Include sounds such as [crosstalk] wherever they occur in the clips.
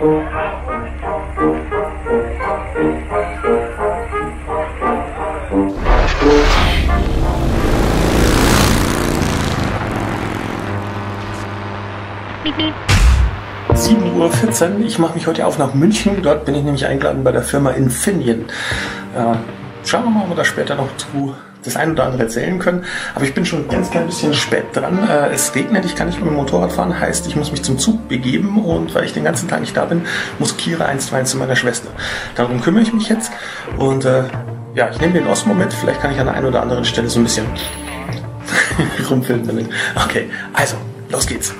Uhr. Ich mache mich heute auf nach München. Dort bin ich nämlich eingeladen bei der Firma Infineon. Äh, schauen wir mal, ob wir da später noch zu das ein oder andere erzählen können. Aber ich bin schon ein ganz klein bisschen spät dran. Äh, es regnet, ich kann nicht mit dem Motorrad fahren, heißt, ich muss mich zum Zug begeben und weil ich den ganzen Tag nicht da bin, muss Kira einstweilen zu meiner Schwester. Darum kümmere ich mich jetzt und äh, ja, ich nehme den Osmo mit. Vielleicht kann ich an der einen oder anderen Stelle so ein bisschen [laughs] rumfilmen damit. Okay, also, los geht's.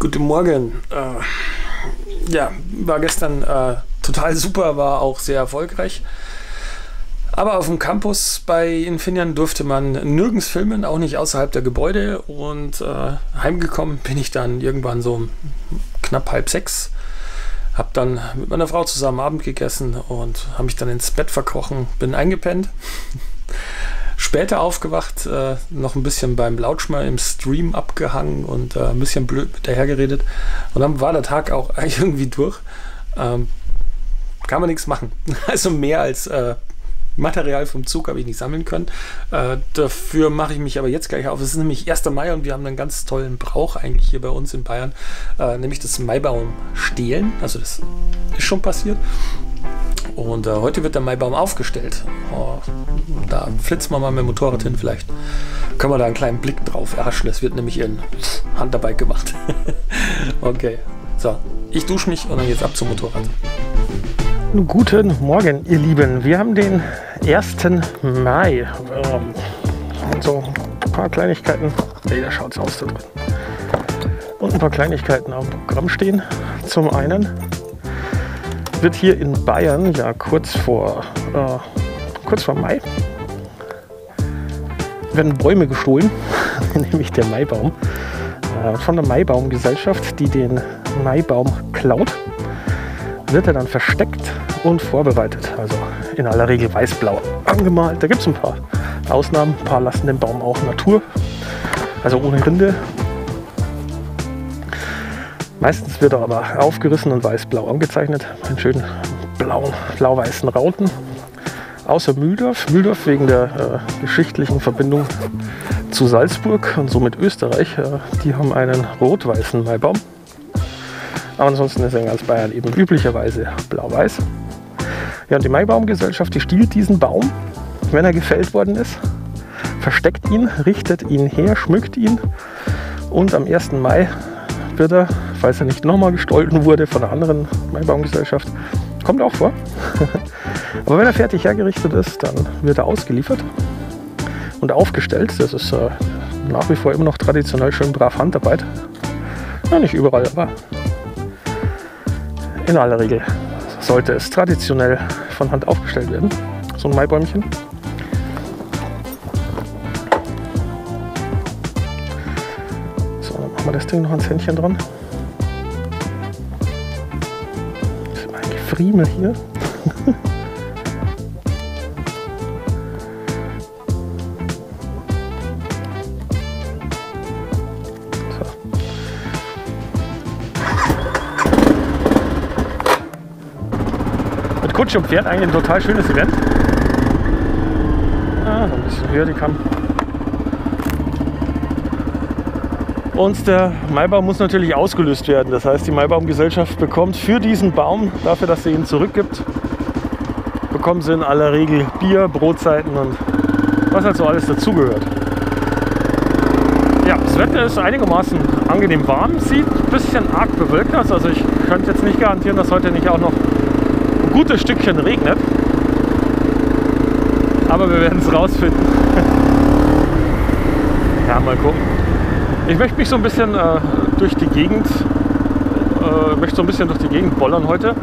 Guten Morgen. Äh, ja, war gestern äh, total super, war auch sehr erfolgreich. Aber auf dem Campus bei Infineon durfte man nirgends filmen, auch nicht außerhalb der Gebäude. Und äh, heimgekommen bin ich dann irgendwann so knapp halb sechs. Hab dann mit meiner Frau zusammen Abend gegessen und habe mich dann ins Bett verkrochen, bin eingepennt. Später aufgewacht, äh, noch ein bisschen beim Lautschmer im Stream abgehangen und äh, ein bisschen blöd dahergeredet. Und dann war der Tag auch [laughs] irgendwie durch. Ähm, kann man nichts machen. [laughs] Also mehr als äh, Material vom Zug habe ich nicht sammeln können. Äh, dafür mache ich mich aber jetzt gleich auf. Es ist nämlich 1. Mai und wir haben einen ganz tollen Brauch eigentlich hier bei uns in Bayern, äh, nämlich das Maibaum stehlen. Also das ist schon passiert. Und äh, heute wird der Maibaum aufgestellt. Oh, da flitzen wir mal mit dem Motorrad hin, vielleicht können wir da einen kleinen Blick drauf erhaschen. Es wird nämlich in Handarbeit gemacht. [laughs] okay, so, ich dusche mich und dann geht's ab zum Motorrad. Guten Morgen, ihr Lieben. Wir haben den 1. Mai. Ähm, so ein paar Kleinigkeiten. Hey, da schaut's aus. Und ein paar Kleinigkeiten am Programm stehen. Zum einen wird hier in Bayern ja kurz vor, äh, kurz vor Mai werden Bäume gestohlen, [laughs] nämlich der Maibaum äh, von der Maibaumgesellschaft, die den Maibaum klaut, wird er dann versteckt und vorbereitet. Also in aller Regel weiß-blau angemalt. Da gibt es ein paar Ausnahmen. Ein paar lassen den Baum auch Natur, also ohne Rinde Meistens wird er aber aufgerissen und weiß-blau angezeichnet. Einen schönen blauen, blau-weißen Rauten. Außer Mühldorf. Mühldorf wegen der äh, geschichtlichen Verbindung zu Salzburg und somit Österreich. Äh, die haben einen rot-weißen Maibaum. Aber ansonsten ist er in ganz Bayern eben üblicherweise blau-weiß. Ja, und die Maibaumgesellschaft, die stiehlt diesen Baum, wenn er gefällt worden ist, versteckt ihn, richtet ihn her, schmückt ihn und am 1. Mai wird er falls er nicht nochmal gestolten wurde von einer anderen Maibaumgesellschaft. Kommt auch vor. [laughs] Aber wenn er fertig hergerichtet ist, dann wird er ausgeliefert und aufgestellt. Das ist äh, nach wie vor immer noch traditionell schön brav Handarbeit. Ja, nicht überall, aber in aller Regel sollte es traditionell von Hand aufgestellt werden. So ein Maibäumchen. So, dann machen wir das Ding noch ans Händchen dran. Friemel hier. Mit Kutsche und Pferd eigentlich ein total schönes Event. Ah, noch ein bisschen höher die Kamm. Und der Maibaum muss natürlich ausgelöst werden. Das heißt, die Maibaumgesellschaft bekommt für diesen Baum, dafür, dass sie ihn zurückgibt, bekommen sie in aller Regel Bier, Brotzeiten und was halt so alles dazugehört. Ja, es Wetter ist einigermaßen angenehm warm, sieht ein bisschen arg bewölkt aus. Also ich könnte jetzt nicht garantieren, dass heute nicht auch noch ein gutes Stückchen regnet. Aber wir werden es rausfinden. [laughs] ja, mal gucken. Ich möchte mich so ein bisschen äh, durch die Gegend, äh, möchte so ein bisschen durch die Gegend bollern heute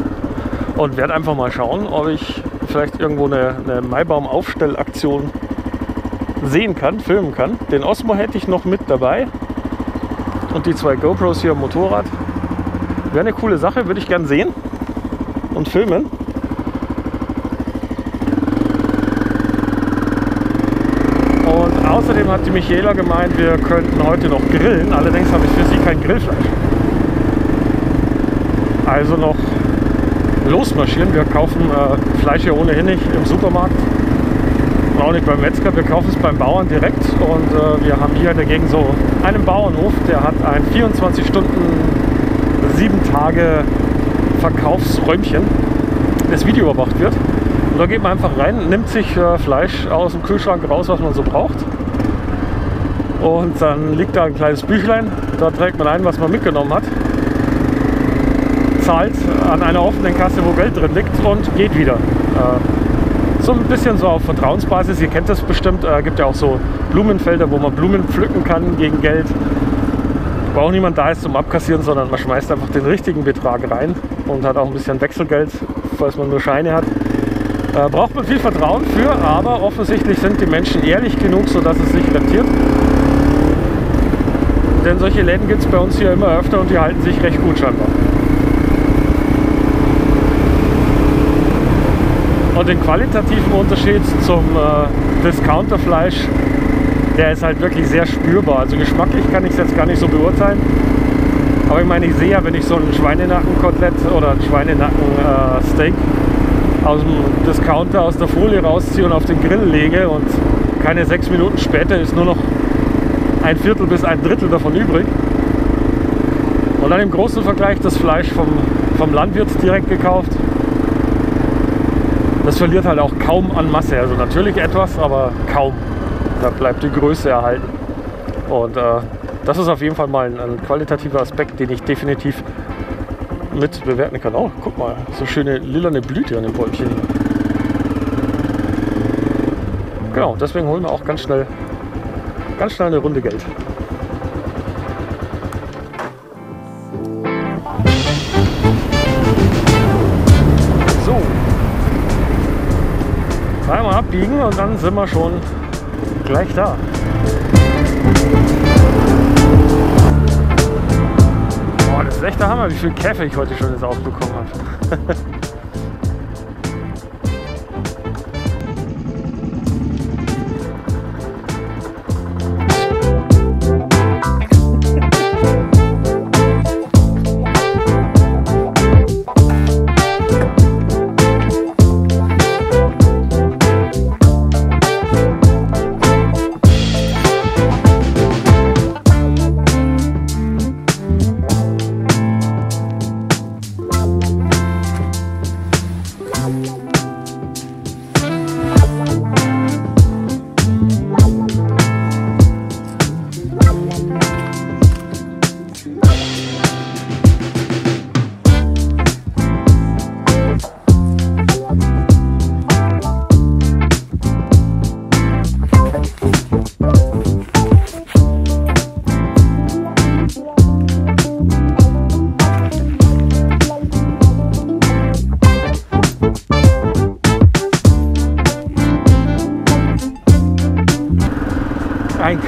und werde einfach mal schauen, ob ich vielleicht irgendwo eine, eine Maibaum-Aufstellaktion sehen kann, filmen kann. Den Osmo hätte ich noch mit dabei und die zwei GoPros hier am Motorrad. Wäre eine coole Sache, würde ich gern sehen und filmen. Und außerdem hat die Michaela gemeint, wir könnten heute noch grillen. Allerdings habe ich für sie kein Grillfleisch. Also noch losmarschieren. Wir kaufen äh, Fleisch hier ohnehin nicht im Supermarkt auch nicht beim Metzger, wir kaufen es beim Bauern direkt und äh, wir haben hier in der Gegend so einen Bauernhof, der hat ein 24 Stunden, 7 Tage Verkaufsräumchen, das Video überwacht wird. Und da geht man einfach rein, nimmt sich äh, Fleisch aus dem Kühlschrank raus, was man so braucht. Und dann liegt da ein kleines Büchlein, da trägt man ein, was man mitgenommen hat, zahlt an einer offenen Kasse, wo Geld drin liegt und geht wieder. Äh, so ein bisschen so auf Vertrauensbasis. Ihr kennt das bestimmt. Es äh, gibt ja auch so Blumenfelder, wo man Blumen pflücken kann gegen Geld. Wo auch niemand da ist zum Abkassieren, sondern man schmeißt einfach den richtigen Betrag rein und hat auch ein bisschen Wechselgeld, falls man nur Scheine hat. Äh, braucht man viel Vertrauen für, aber offensichtlich sind die Menschen ehrlich genug, sodass es sich rentiert. Denn solche Läden gibt es bei uns hier immer öfter und die halten sich recht gut scheinbar. Und den qualitativen Unterschied zum äh, Discounterfleisch, der ist halt wirklich sehr spürbar. Also geschmacklich kann ich es jetzt gar nicht so beurteilen. Aber ich meine, ich sehe ja, wenn ich so ein Schweinenackenkotelett oder ein Schweinenacken-Steak äh, aus dem Discounter aus der Folie rausziehe und auf den Grill lege und keine sechs Minuten später ist nur noch ein Viertel bis ein Drittel davon übrig. Und dann im großen Vergleich das Fleisch vom, vom Landwirt direkt gekauft das verliert halt auch kaum an Masse. Also natürlich etwas, aber kaum. Da bleibt die Größe erhalten. Und äh, das ist auf jeden Fall mal ein, ein, qualitativer Aspekt, den ich definitiv mit bewerten kann. Oh, guck mal, so schöne lilane Blüte an dem Bäumchen. Genau, deswegen holen wir auch ganz schnell, ganz schnell eine Runde Geld. Einmal abbiegen und dann sind wir schon gleich da. Boah, das ist echt der Hammer, wie viel Käfer ich heute schon ins Auto bekommen habe. [laughs]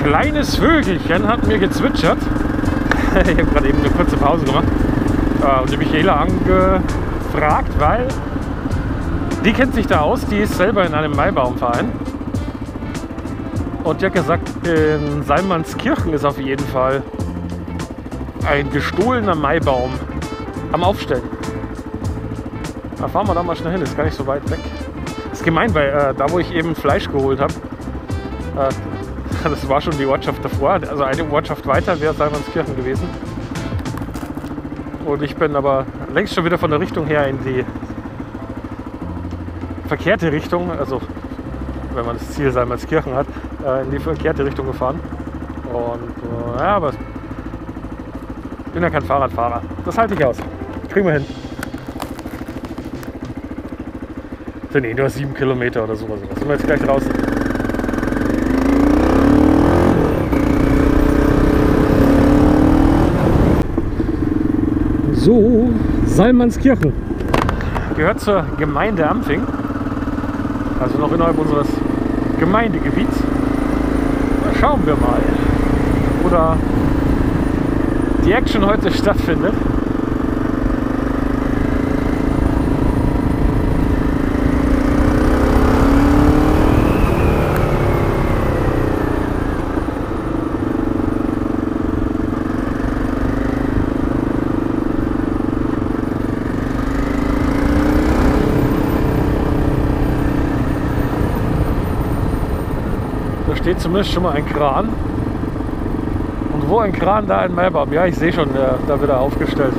kleines Vögelchen hat mir gezwitschert. [laughs] ich habe gerade eben eine kurze Pause gemacht äh, und die Michaela angefragt, weil die kennt sich da aus. Die ist selber in einem Maibaumverein. Und die hat gesagt, in Salmannskirchen ist auf jeden Fall ein gestohlener Maibaum am Aufstellen. Da fahren wir da mal schnell hin, ist gar nicht so weit weg. ist gemein, weil äh, da wo ich eben Fleisch geholt habe, äh, [laughs] das war schon die Ortschaft davor. Also eine Ortschaft weiter wäre Salmanskirchen gewesen. Und ich bin aber längst schon wieder von der Richtung her in die verkehrte Richtung, also wenn man das Ziel Salmanskirchen hat, äh, in die verkehrte Richtung gefahren. Und äh, ja, aber ich bin ja kein Fahrradfahrer. Das halte ich aus. Kriegen wir hin. Sind eh nur sieben Kilometer oder sowas. Sind wir jetzt gleich draußen. So, Salmanskirchen. Gehört zur Gemeinde Ampfing. Also noch innerhalb unseres Gemeindegebiets. Da schauen wir mal. Oder die Action heute [laughs] stattfindet. Da steht zumindest schon mal ein Kran. Und wo ein Kran, da ein Maibaum. Ja, ich sehe schon, der, da wird er aufgestellt.